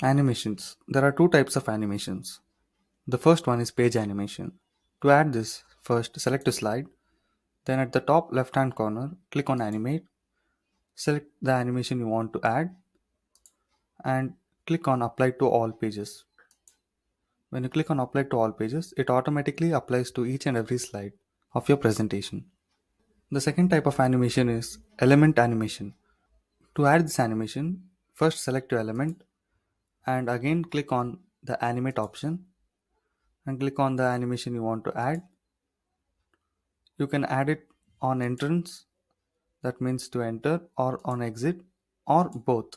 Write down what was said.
Animations. There are two types of animations. The first one is page animation. To add this, first select a slide, then at the top left hand corner, click on animate, select the animation you want to add, and click on apply to all pages. When you click on apply to all pages, it automatically applies to each and every slide of your presentation. The second type of animation is element animation. To add this animation, first select your element and again click on the animate option and click on the animation you want to add. You can add it on entrance, that means to enter, or on exit, or both.